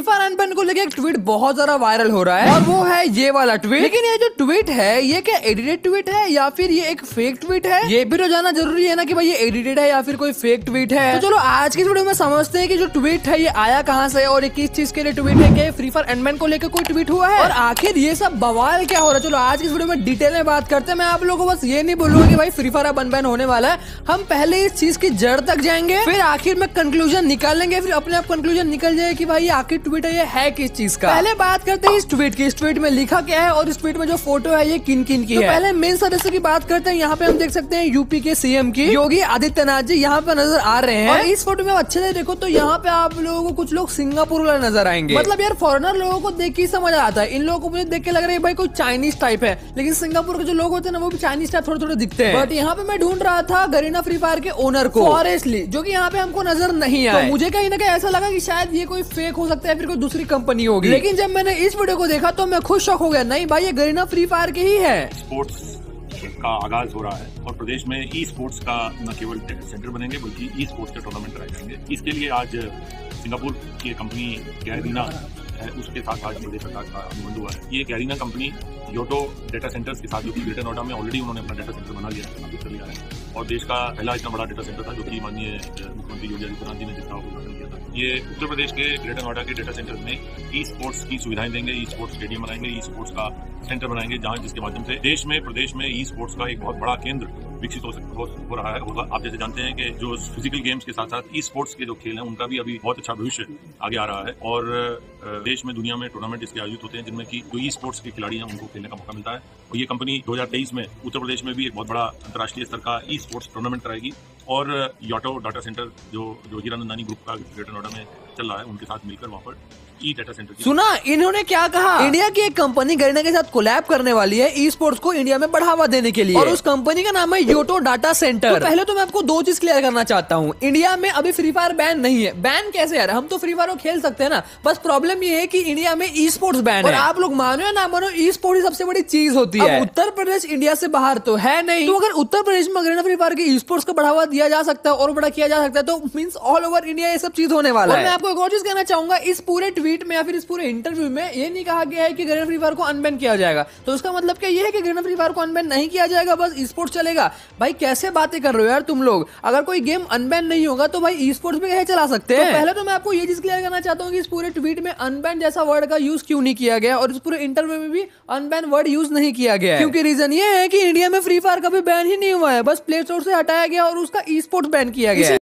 Fire unban को लेकर एक ट्वीट बहुत ज़्यादा वायरल हो रहा है। और वो है ये वाला ट्वीट लेकिन ये जो ट्वीट है, ये क्या एडिटेड ट्वीट है या फिर ये एक फेक ट्वीट है? ये भी तो जानना ज़रूरी है ना कि भाई ये एडिटेड है या फिर कोई फेक ट्वीट है। तो चलो, आज की वीडियो में समझते हैं कि जो ट्वीट है, ये आया कहाँ से और किस चीज़ के लिए ट्वीट है क्या फ्री फायर अनबैन को लेकर कोई ट्वीट हुआ है? और आखिर ये सब बवाल क्या हो रहा है? चलो, आज की वीडियो में डिटेल में बात करते हैं। मैं आप लोगों को बस ये नहीं बोलूँगा कि भाई फ्री फायर अब अनबैन होने वाला है। हम पहले इस चीज़ की जड़ तक जाएँगे, फिर आखिर में कंक्लूजन निकालेंगे फिर अपने आप कंक्लूजन निकल जाए कि भाई आखिर ट्वीट है ये है किस चीज़ का? पहले बात करते हैं इस ट्वीट की। इस ट्वीट में लिखा क्या है और इस ट्वीट में जो फ़ोटो है ये किन किन की तो है? पहले मेन सदस्य की बात करते हैं। यहाँ पे हम देख सकते हैं यूपी के सीएम की। योगी आदित्यनाथ जी यहाँ पे नज़र आ रहे हैं। और इस फ़ोटो में अच्छे से देखो तो यहाँ पे आप लोगों को कुछ लोग सिंगापुर वाले नज़र आएँगे। मतलब यार फॉरनर लोगों को देख के समझ आता है। इन लोगों को मुझे देख के लग रहा है भाई कोई चाइनीज़ टाइप है। लेकिन सिंगापुर के जो लोग होते हैं ना वो भी चाइनीज़ टाइप थोड़े थोड़े दिखते हैं। बट यहाँ पे मैं ढूंढ रहा था गरीना फ्री फायर के ओनर को। फॉरेस्टली जो की यहाँ पे हमको नज़र नहीं आया तो मुझे कहीं ना कहीं ऐसा लगा की शायद ये कोई फेक हो सकता है फिर कोई दूसरी कंपनी होगी। लेकिन जब मैंने इस वीडियो को देखा तो मैं खुश शौक हो गया। नहीं भाई ये गरीना फ्री फायर की ही है। स्पोर्ट्स का आगाज़ हो रहा है और प्रदेश में ई स्पोर्ट्स का न केवल सेंटर बनेंगे बल्कि ई स्पोर्ट्स के टूर्नामेंट कराए जाएँगे। इसके लिए आज सिंगापुर की कंपनी कैरीना है उसके साथ आज प्रदेश सरकार का अनुबंध हुआ है। ये Garena company Yotta data centers के साथ जो कि ग्रेटर नोएडा में ऑलरेडी उन्होंने अपना डेटा सेंटर बना लिया है स्थापित कर लिया है। और देश का पहला इतना बड़ा डेटा सेंटर था जो कि माननीय मुख्यमंत्री योगी आदित्यनाथ जी ने जिसका उद्घाटन ये उत्तर प्रदेश के ग्रेटर नोएडा के डेटा सेंटर में ई स्पोर्ट्स की सुविधाएँ देंगे ई स्पोर्ट्स स्टेडियम बनाएँगे ई स्पोर्ट्स का सेंटर बनाएँगे जहाँ जिसके माध्यम से देश में प्रदेश में ई स्पोर्ट्स का एक बहुत बड़ा केंद्र विकसित हो, हो, रहा है होगा। आप जैसे जानते हैं कि जो फ़िज़िकल गेम्स के साथ साथ ई स्पोर्ट्स के जो खेल हैं उनका भी अभी बहुत अच्छा भविष्य आगे आ रहा है। और देश में दुनिया में टूर्नामेंट इसके आयोजित होते हैं जिनमें की जो ई स्पोर्ट्स के खिलाड़ी हैं उनको खेलने का मौका मिलता है। और ये कंपनी 2023 में उत्तर प्रदेश में भी एक बहुत बड़ा अंतर्राष्ट्रीय स्तर का ई स्पोर्ट्स टूर्नामेंट कराएगी। और योटो डाटा सेंटर जो जो हीरानंदानी ग्रुप का ग्रेटर नोएडा में चल रहा है उनके साथ मिलकर वहाँ पर ई डाटा सेंटर सुना इन्होंने क्या कहा? इंडिया की एक कंपनी गरीना के साथ कोलैब करने वाली है ई स्पोर्ट्स को इंडिया में बढ़ावा देने के लिए। और उस कंपनी का नाम है योटो डाटा सेंटर तो पहले तो मैं आपको दो चीज़ क्लियर करना चाहता हूँ। इंडिया में अभी फ्री फायर बैन नहीं है। बैन कैसे यार? हम तो फ्री फायर खेल सकते हैं ना। बस प्रॉब्लम ये है की इंडिया में ई स्पोर्ट्स बैन है। आप लोग मानो या ना मानो ई स्पोर्ट्स सबसे बड़ी चीज़ होती है। उत्तर प्रदेश इंडिया से बाहर तो है नहीं। तो अगर उत्तर प्रदेश में गरीना फ्री फायर के ई स्पोर्ट्स को बढ़ावा दिया जा सकता है और बड़ा किया जा सकता है तो मीन ऑल ओवर इंडिया ये सब चीज़ होने वाला है। मैं आपको एक और चीज़ कहना चाहूँगा इस पूरे ट्वीट में या फिर इस पूरे इंटरव्यू में ये नहीं कहा गया है कि ग्रेना फ्री फायर को अनबैन किया जाएगा। तो उसका मतलब क्या ये है कि ग्रेना फ्री फायर को अनबैन नहीं किया जाएगा बस ई स्पोर्ट्स चलेगा? भाई कैसे बातें कर रहे हो यार तुम लोग? अगर कोई गेम अनबैन नहीं होगा तो भाई ई स्पोर्ट्स में कैसे चला सकते हैं? तो पहले तो मैं आपको ये चीज़ क्लियर करना चाहता हूँ कि इस पूरे ट्वीट में अनबैन जैसा वर्ड का यूज़ क्यों नहीं किया गया और इस पूरे इंटरव्यू में भी अनबैन वर्ड यूज़ नहीं किया गया क्योंकि रीजन ये है कि इंडिया में फ्री फायर कभी बैन ही नहीं हुआ है। बस प्ले स्टोर से हटाया गया और उसका ई स्पोर्ट्स बैन किया गया